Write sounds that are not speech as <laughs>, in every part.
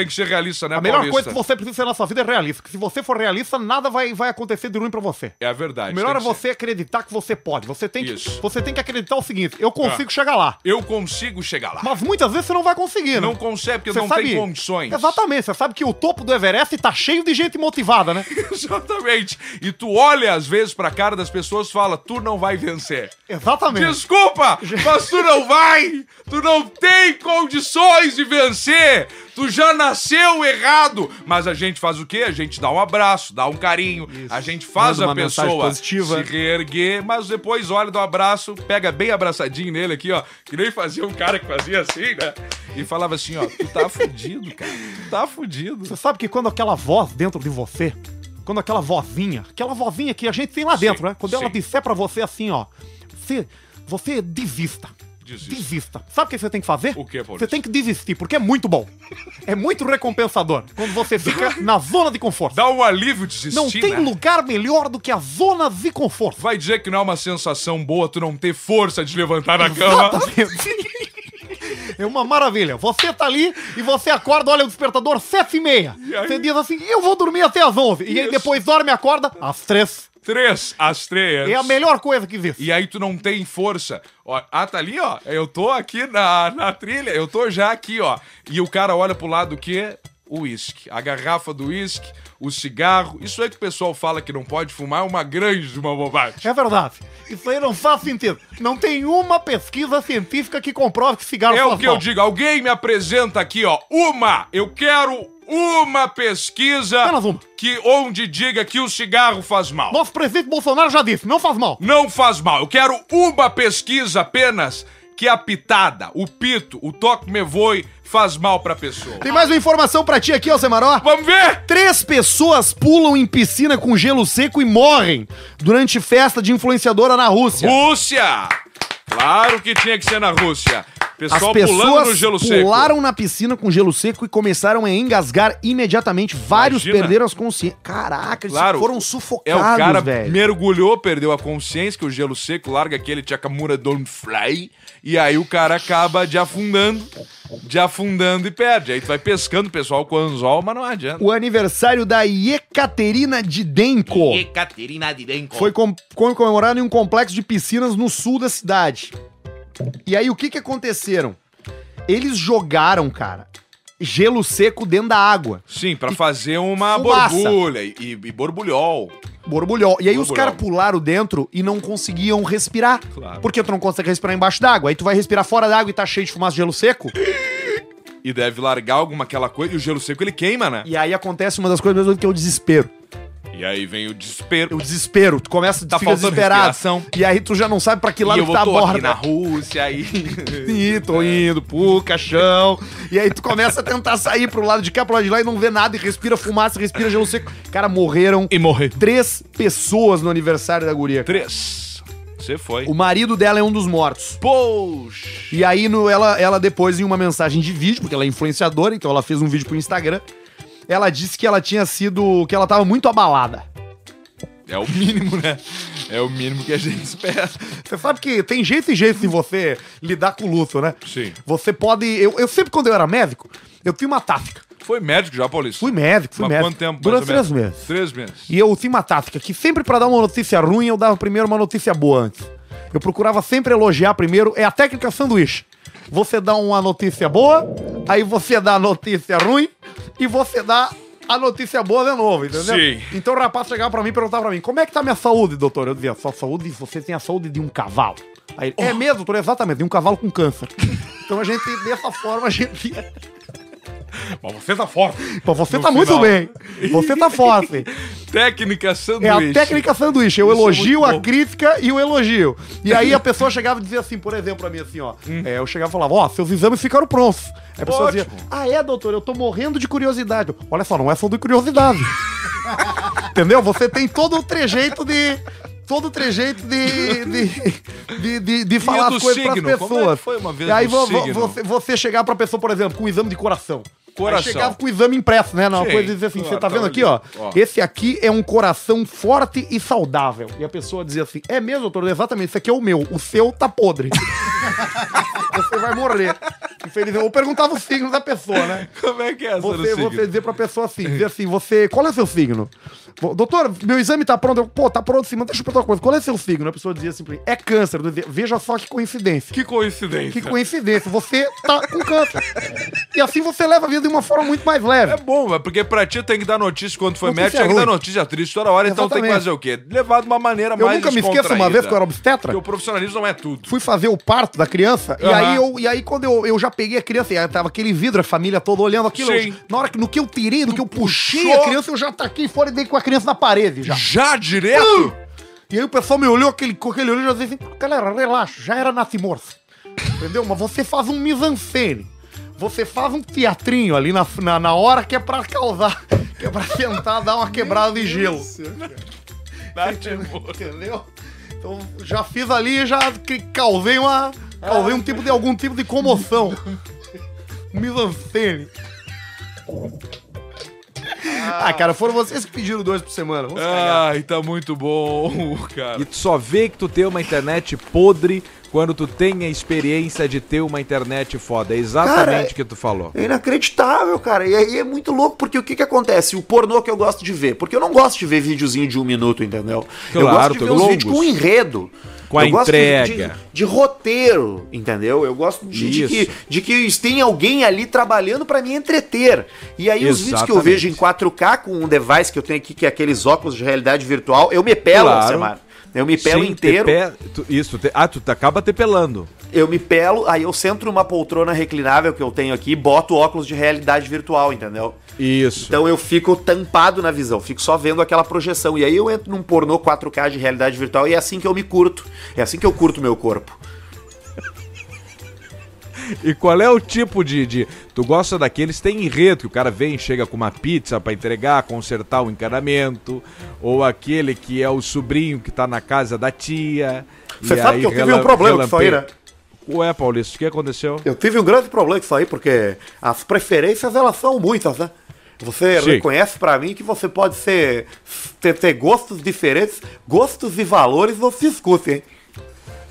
tem que ser realista, né, A melhor Paulista? coisa que você precisa ser na sua vida é realista. Que se você for realista, nada vai, vai acontecer de ruim pra você. É a verdade. O melhor é que ser. você acreditar que você pode. Você tem, que, Isso. você tem que acreditar o seguinte: eu consigo Ah. chegar lá. Eu consigo chegar lá. Mas muitas vezes você não vai conseguir, né? Não consegue, porque Você não sabe- tem condições. Exatamente, você sabe que o topo do Everest tá cheio de gente motivada, né? <laughs> Exatamente. E tu olha às vezes pra cara das pessoas e fala, tu não vai vencer. Exatamente. Desculpa, mas tu não vai! Tu não tem condições de vencer! Tu já nasceu errado! Mas a gente faz o quê? A gente dá um abraço, dá um carinho, a gente faz Manda a pessoa se reerguer, mas depois olha, dá um abraço, pega bem abraçadinho nele aqui, ó. Que nem fazia um cara que fazia assim, né? E falava assim, ó, tu tá fudido, cara. Tu tá fudido. Você sabe que quando aquela voz dentro de você, quando aquela vozinha, aquela vozinha que a gente tem lá dentro, né? Quando ela sim. disser pra você assim, ó, você, você desista. Desista. Desista. Sabe o que você tem que fazer? O Paulista? Você tem que desistir, porque é muito bom. É muito recompensador quando você fica <laughs> na zona de conforto. Dá um alívio desistir, Não tem né? lugar melhor do que as zonas de conforto. Vai dizer que não é uma sensação boa tu não ter força de levantar da cama. <laughs> É uma maravilha. Você tá ali e você acorda, olha o despertador, sete e meia. E? Você diz assim, eu vou dormir até às onze. E aí depois dorme e acorda às três. Três às três. É a melhor coisa que existe. E aí tu não tem força. Ó, ah, tá ali, ó. Eu tô aqui na, na trilha, eu tô já aqui, ó. E o cara olha pro lado do quê? O uísque. A garrafa do uísque, o cigarro. Isso aí que o pessoal fala que não pode fumar é uma grande de uma bobagem. É verdade. Isso aí não faz sentido. Não tem uma pesquisa científica que comprove que cigarro É o que mal. eu digo. Alguém me apresenta aqui, ó. Uma! Eu quero uma pesquisa Apenas uma. que onde diga que o cigarro faz mal. Nosso presidente Bolsonaro já disse, não faz mal. Não faz mal. Eu quero uma pesquisa apenas que a pitada, o pito, o toque me voe faz mal pra pessoa. Tem mais uma informação pra ti aqui, Alcemaró. Vamos ver? Três pessoas pulam em piscina com gelo seco e morrem durante festa de influenciadora na Rússia. Rússia! Claro que tinha que ser na Rússia. As Pessoal pulando no pessoas gelo seco. pularam na piscina com gelo seco e começaram a engasgar imediatamente. Vários Imagina. perderam as consciências. Caraca, eles Claro. foram É, sufocados, o cara velho. mergulhou, perdeu a consciência, que o gelo seco larga aquele Chakamura Don't Fly, e aí o cara acaba de afundando, de afundando e perde. Aí tu vai pescando o pessoal com anzol, mas não adianta. O aniversário da Yekaterina Didenko Ekaterina Didenko. foi com- comemorado em um complexo de piscinas no sul da cidade. E aí, o que que aconteceram? Eles jogaram, cara, gelo seco dentro da água. Sim, pra fazer uma Fumaça. borbulha e, e borbulhol. Borbulhol. E aí os Borbulhol. caras pularam dentro e não conseguiam respirar. Claro. Porque tu não consegue respirar embaixo d'água. Aí tu vai respirar fora d'água e tá cheio de fumaça de gelo seco. <laughs> E deve largar alguma aquela coisa, e o gelo seco ele queima, né? E aí acontece uma das coisas mesmo que é o desespero. E aí vem o desespero. O desespero. Tu começa, Tá fica desesperado. respiração. E aí tu já não sabe pra que lado e eu que tá a tô aqui borda. na Rússia, aí... <laughs> Sim, tô indo pro caixão. E aí tu começa a tentar sair pro lado de cá, pro lado de lá e não vê nada. E respira fumaça, respira gelo seco. Cara, morreram e morrer. três pessoas no aniversário da guria. Três. Você foi. O marido dela é um dos mortos. Poxa. E aí no, ela, ela depois, em uma mensagem de vídeo, porque ela é influenciadora, então ela fez um vídeo pro Instagram. Ela disse que ela tinha sido. que ela tava muito abalada. É o mínimo, né? É o mínimo que a gente espera. Você sabe que tem jeito e jeito de você lidar com o luto, né? Sim. Você pode. Eu, eu sempre, quando eu era médico, eu tinha uma tática. Foi médico já, Paulista? Fui médico, fui Mas médico. quanto tempo? Durante três meses. Três meses. E eu tinha uma tática que sempre pra dar uma notícia ruim, eu dava primeiro uma notícia boa antes. Eu procurava sempre elogiar primeiro. É a técnica sanduíche. Você dá uma notícia boa, aí você dá a notícia ruim e você dá a notícia boa de novo, entendeu? Sim. Então o rapaz chegava pra mim e perguntava pra mim, como é que tá minha saúde, doutor? Eu dizia, sua saúde, você tem a saúde de um cavalo. Aí ele, é mesmo, doutor? Exatamente, de um cavalo com câncer. <laughs> então a gente, dessa forma, a gente... Mas você tá forte. Pô, você No tá muito final. bem. Você tá forte. <laughs> Técnica É sanduíche. a técnica sanduíche. Eu Isso é elogio, muito a crítica e o elogio. E aí a pessoa chegava e dizia assim, por exemplo, pra mim assim, ó. Hum. é, eu chegava e falava, ó, seus exames ficaram prontos. Aí a pessoa Ótimo. dizia, ah, é, doutor, eu tô morrendo de curiosidade. Olha só, não é só de curiosidade. <laughs> Entendeu? Você tem todo o trejeito de. Todo o trejeito de. de, de, de, falar do as coisas? Como é pessoas. foi uma vez e aí vo- vo- você, você chegar pra pessoa, por exemplo, com um exame de coração. Coração. Aí chegava com o exame impresso, né? Uma Sim, coisa dizia assim: claro, você tá vendo tá aqui, ó. Ó. Esse aqui é um coração forte e saudável. E a pessoa dizia assim: É mesmo, doutor? Exatamente, esse aqui é o meu. O seu tá podre. <laughs> você vai morrer. Infeliz, eu perguntava o signo da pessoa, né? Como é que é essa Você, você dizer pra pessoa assim, dizer assim, você, qual é seu signo? Doutor, meu exame tá pronto. Eu, Pô, tá pronto sim, mas deixa eu perguntar uma coisa. Qual é seu signo? A pessoa dizia assim, pra mim, é câncer. Dizia, Veja só que coincidência. Que coincidência. Que coincidência, você tá com câncer. E assim você leva a vida de uma forma muito mais leve. É bom, mas porque pra ti tem que dar notícia quando foi Notícia médico, tem que dar notícia triste toda hora, então tem que Exatamente. fazer o quê? Levar de uma maneira Eu mais nunca me esqueço uma vez que eu era obstetra. Porque o profissionalismo não é tudo. Fui fazer o parto da criança, e Aham. aí, eu, e aí quando eu, eu já peguei a criança, e aí tava aquele vidro, a família toda olhando aquilo. Eu- na hora que, no que eu tirei, no que eu puxei puxou. a criança, eu já taquei fora e dei com a criança na parede já. Já direto? E aí o pessoal me olhou aquele, com aquele olho e já disse assim, galera, relaxa, já era natimorça. Entendeu? Mas você faz um mise-en-scène. Você faz um teatrinho ali na, na, na hora que é pra causar, que é pra tentar dar uma quebrada de gelo. Entendeu? Então já fiz ali, já causei uma. Causei um tipo de algum tipo de comoção. Um mise-en-scène. Ah, cara, foram vocês que pediram dois por semana. Vamos cagar. Ai, tá muito bom, <laughs> cara. E tu só vê que tu tem uma internet podre quando tu tem a experiência de ter uma internet foda. É exatamente o que tu falou. É inacreditável, cara. E aí é muito louco, porque o que que acontece? O pornô que eu gosto de ver. Porque eu não gosto de ver videozinho de um minuto, entendeu? eu Claro, gosto de tu ver longos. vídeos com enredo. Com a eu gosto de- entrega. De, de roteiro, entendeu? Eu gosto de, de que, de que tem alguém ali trabalhando pra me entreter. E aí os vídeos que eu Exatamente. vejo em 4K com um device que eu tenho aqui, que é aqueles óculos de realidade virtual, eu me pelo, Claro. Alcemar. Eu me pelo Sim, inteiro. te pe- tu- isso, te- ah, tu acaba te pelando. Eu me pelo, aí eu sento numa poltrona reclinável que eu tenho aqui e boto óculos de realidade virtual, entendeu? Isso. Então eu fico tampado na visão, fico só vendo aquela projeção. E aí eu entro num pornô 4K de realidade virtual e é assim que eu me curto. É assim que eu curto meu corpo. E qual é o tipo de, de- Tu gosta daqueles tem enredo, que o cara vem, chega com uma pizza pra entregar, consertar o encanamento, ou aquele que é o sobrinho que tá na casa da tia. Você sabe que eu tive um problema com isso aí, né? Ué, Paulista, o que aconteceu? Eu tive um grande problema com isso aí, porque as preferências elas são muitas, né? Você Sim. reconhece pra mim que você pode ser ter, ter gostos diferentes, gostos e valores não se discutem, hein?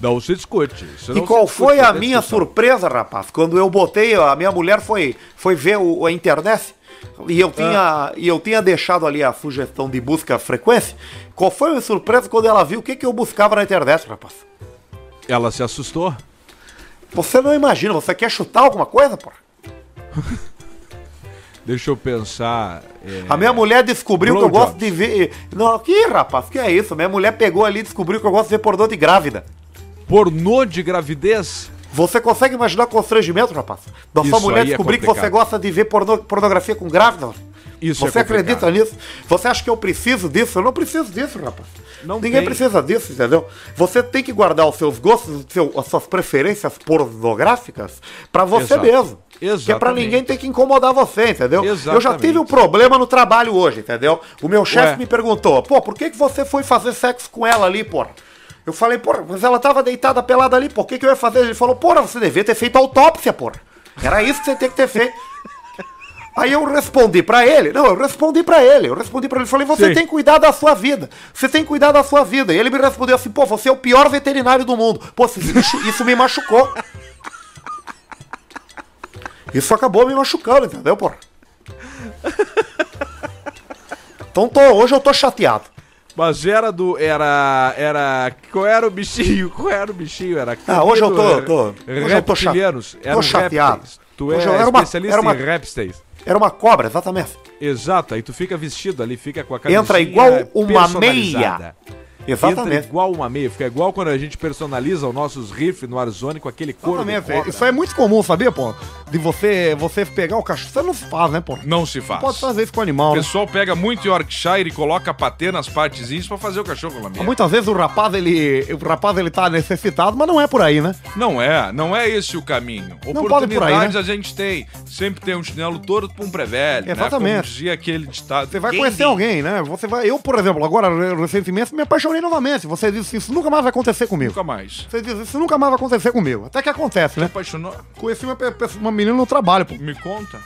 Não se discute. isso E não qual discute, foi não a tem minha discussão. surpresa, rapaz? Quando eu botei, a minha mulher foi, foi ver o, a internet e eu, tinha, e eu tinha deixado ali a sugestão de busca frequência. Qual foi a minha surpresa quando ela viu o que, que eu buscava na internet, rapaz? Ela se assustou? Você não imagina, você quer chutar alguma coisa, porra? <laughs> Deixa eu pensar. é, A minha mulher descobriu que eu gosto de ver. Não, que rapaz, que é isso? Minha mulher pegou ali e descobriu que eu gosto de ver pornô de grávida. Pornô de gravidez? Você consegue imaginar constrangimento, rapaz? Da sua mulher é descobrir que complicado. você gosta de ver porno- pornografia com grávida? Isso Você é acredita nisso? Você acha que eu preciso disso? Eu não preciso disso, rapaz. Não Ninguém tem. precisa disso, entendeu? Você tem que guardar os seus gostos, os seu- as suas preferências pornográficas pra você Exato. mesmo. Que é pra Exatamente. ninguém ter que incomodar você, entendeu? Eu já Exatamente. tive um problema no trabalho hoje, entendeu? O meu chefe me perguntou, pô, por que, que você foi fazer sexo com ela ali, porra? Eu falei, porra, mas ela tava deitada pelada ali, por que, que eu ia fazer? Ele falou, porra, você devia ter feito autópsia, porra. Era isso que você tem que ter feito. Aí eu respondi pra ele, não, eu respondi pra ele, eu respondi pra ele, falei, você Sim. tem que cuidar da sua vida, você tem que cuidar da sua vida. E ele me respondeu assim, pô, você é o pior veterinário do mundo. Pô, isso, isso me machucou. Isso acabou me machucando, entendeu, porra? Então tô, hoje eu tô chateado. Mas era do. Era. Era. Qual era o bichinho? <laughs> Qual era o bichinho? Era. Ah, hoje eu tô- tô- hoje eu tô cha- tô chateado. Tu Hoje é eu- era uma- especialista era uma- em répteis. Era uma cobra, exatamente. Exato, aí tu fica vestido ali, fica com a camisinha Entra igual uma personalizada. Entra Exatamente. igual uma meia, fica igual quando a gente personaliza os nossos rifles no Warzone com aquele couro Exatamente. Isso é muito comum, sabia, pô? De você, você pegar o cachorro. Você não se faz, né, pô? Não se faz. Pode fazer isso com o O animal, né? pessoal pega muito Yorkshire e coloca patê nas partezinhas pra fazer o cachorro lamber. Muitas vezes o rapaz, ele. O rapaz ele tá necessitado, mas não é por aí, né? Não é, não é esse o caminho. Não pode por aí, Oportunidades né? a gente tem. Sempre tem um chinelo torto pra um pré-velho. Exatamente. Né? Como dizia aquele ditado. Você vai Quem conhecer diria? alguém, né? Você vai. Eu, por exemplo, agora, recentemente, me apaixonei novamente. Você disse isso nunca mais vai acontecer comigo. Nunca mais. Você diz isso nunca mais vai acontecer comigo. Até que acontece, né? Apaixonou? Conheci uma, pe- pe- uma menina no trabalho, pô. Me conta.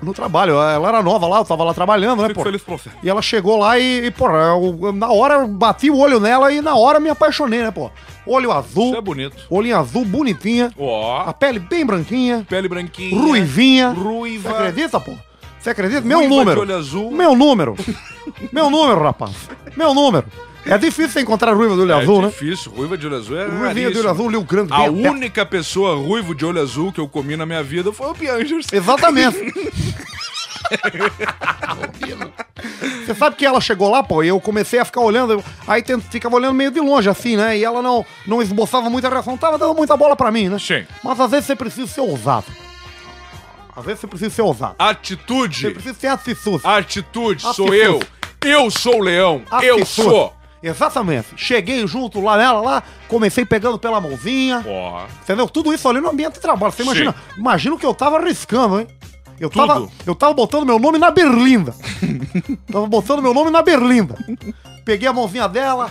No trabalho. Ela era nova lá, eu tava lá trabalhando, né, Fico pô? feliz por você. E ela chegou lá e, e porra, eu- na hora eu bati o olho nela e na hora me apaixonei, né, pô? Olho azul, Isso é bonito. olhinho azul, bonitinha, Ó, a pele bem branquinha, pele branquinha. ruivinha. Ruiva. Você acredita, pô? Você acredita? Meu Ruiva número. de olho azul. Meu número. Meu número, rapaz. Meu número. É difícil você encontrar ruiva do olho É azul, né? difícil. Ruiva de olho azul é Ruivinha de olho azul, olho grande. A única pessoa ruivo de olho azul que eu comi na minha vida foi o Piangers. Exatamente. <laughs> Você sabe que ela chegou lá, pô, e eu comecei a ficar olhando, eu- aí tent- ficava olhando meio de longe, assim, né? E ela não, não esboçava muita reação, não tava dando muita bola pra mim, né? Sim. Mas às vezes você precisa ser ousado. Às vezes você precisa ser ousado. Você Atitude. precisa ser atitude. Atitude. Sou eu. Eu sou o leão. Eu sou. Exatamente. Cheguei junto lá nela, lá, comecei pegando pela mãozinha. Ó. Entendeu? Tudo isso ali no ambiente de trabalho. Você Sim. imagina, imagina o que eu tava arriscando, hein? Eu Tudo. tava, eu tava botando meu nome na berlinda. <laughs> tava botando meu nome na berlinda. Peguei a mãozinha dela,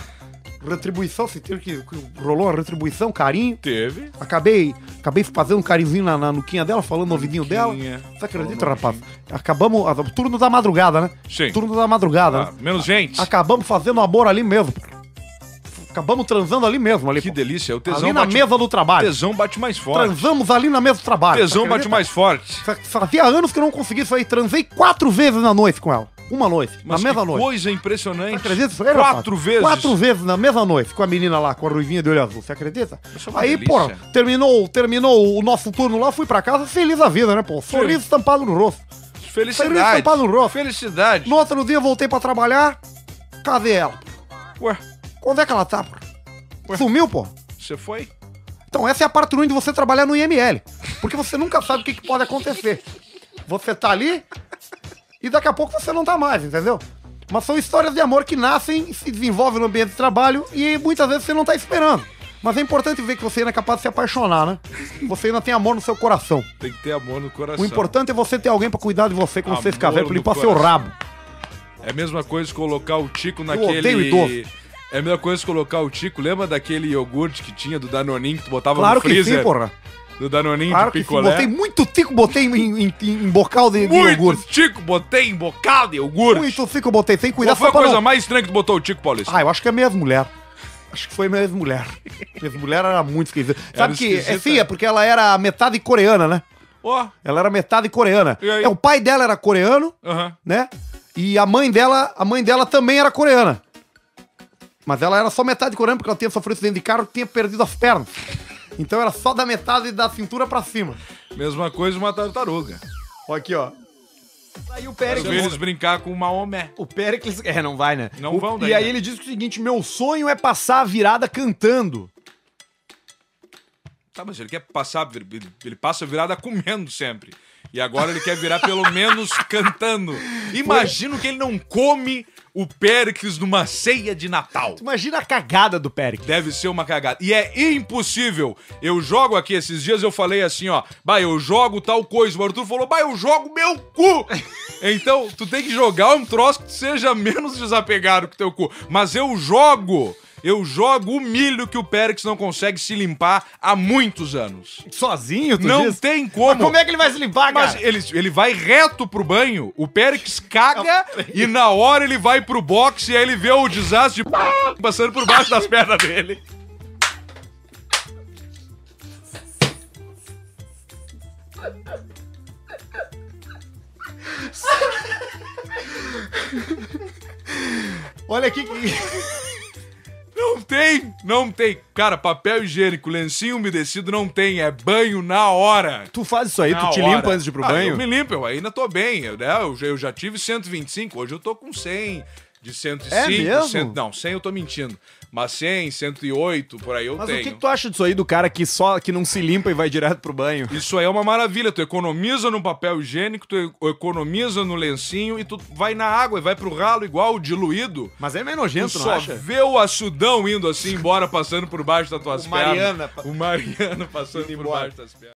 retribuição, se teve que que rolou uma retribuição, carinho. Teve. Acabei, acabei fazendo um carinhozinho na, na nuquinha dela, falando no ouvidinho dela. Você acredita, rapaz? Acabamos, a- turno da madrugada, né? Sim. Turno da madrugada, Ah, né? menos gente. Acabamos fazendo amor ali mesmo. Acabamos transando ali mesmo, ali. Que pô. delícia. O tesão ali na bate, mesa do trabalho. tesão bate mais forte. Transamos ali na mesa do trabalho. Tesão Você bate mais forte. Fa- Fazia anos que eu não consegui isso aí. Transei quatro vezes na noite com ela. Uma noite. Mas na mesma noite. coisa impressionante. Você acredita isso aí, Quatro vezes. Quatro vezes na mesma noite com a menina lá, com a ruivinha de olho azul. Você acredita? Isso é uma Aí, delícia. pô, terminou, terminou o nosso turno lá, fui pra casa feliz da vida, né, pô? Sorriso estampado no rosto. Felicidade. Feliz estampado no rosto. Felicidade. No outro dia eu voltei pra trabalhar. Cadê ela? Ué, Onde é que ela tá, pô? Sumiu, pô? você foi? Então essa é a parte ruim de você trabalhar no IML. Porque você nunca sabe o que, que pode acontecer. Você tá ali e daqui a pouco você não tá mais, entendeu? Mas são histórias de amor que nascem e se desenvolvem no ambiente de trabalho e muitas vezes você não tá esperando. Mas é importante ver que você ainda é capaz de se apaixonar, né? Você ainda tem amor no seu coração. Tem que ter amor no coração. O importante é você ter alguém pra cuidar de você quando você ficar Amor velho, pra limpar seu rabo. É a mesma coisa colocar o Tico naquele. É a mesma coisa colocar o Tico. Lembra daquele iogurte que tinha do Danoninho que tu botava Claro no que freezer? sim, porra. Do Danoninho Claro de que sim. picolé. Botei muito tico, botei em, em, em bocal de, de Muito iogurte. Tico, botei em bocado de iogurte. Muito tico, botei. Sem cuidar Qual foi a coisa não- mais estranha que tu botou o Tico, Paulista? Ah, eu acho que é minha mulher. Acho que foi minha ex-mulher. <laughs> Minha ex-mulher era muito esquisita. Sabe que, é, sim, é porque ela era metade coreana, né? Ó, Ela era metade coreana. É, o pai dela era coreano, né? E a mãe dela, a mãe dela também era coreana. Mas ela era só metade coreana porque ela tinha sofrido acidente de carro e tinha perdido as pernas. Então era só da metade da cintura pra cima. Mesma coisa uma tartaruga. Olha aqui, ó. Aí o Quero ver Péricles. eles brincar com o Maomé. O Péricles. É, não vai, né? Não O- vão E daí, aí né? ele diz o seguinte: meu sonho é passar a virada cantando. Tá, mas ele quer passar, ele ele passa a virada comendo sempre. E agora ele quer virar pelo menos <laughs> cantando. Imagino que ele não come o Péricles numa ceia de Natal. Imagina a cagada do Péricles. Deve ser uma cagada. E é impossível. Eu jogo aqui, esses dias eu falei assim, ó. Bah, eu jogo tal coisa. O Arthur falou, bah, eu jogo meu cu. <laughs> então, tu tem que jogar um troço que seja menos desapegado que teu cu. Mas eu jogo. Eu jogo o milho que o Périx não consegue se limpar há muitos anos. Sozinho, tu não diz? tem como. Mas como é que ele vai se limpar, Mas cara? ele, ele vai reto pro banho, o Périx caga e na hora ele vai pro boxe e aí ele vê o desastre de passando por baixo das pernas dele. Olha aqui que. Não tem, não tem. Cara, papel higiênico, lencinho umedecido não tem, é banho na hora. Tu faz isso aí, Na tu te hora. limpa antes de ir pro Ah, banho? Eu me limpo, eu ainda tô bem. Eu, né, eu, já- eu já tive 125, hoje eu tô com 100. De 105, É mesmo? 100, não, 100 eu tô mentindo. Mas 100, 108, por aí eu Mas tenho. o que, que tu acha disso aí do cara que só que não se limpa e vai direto pro banho? Isso aí é uma maravilha. Tu economiza no papel higiênico, tu economiza no lencinho e tu vai na água e vai pro ralo igual diluído. Mas é meio Tu nojento, não só acha? vê o açudão indo assim embora, passando por baixo das tuas O pernas. Mariana. O Mariana <laughs> passando por baixo das pernas.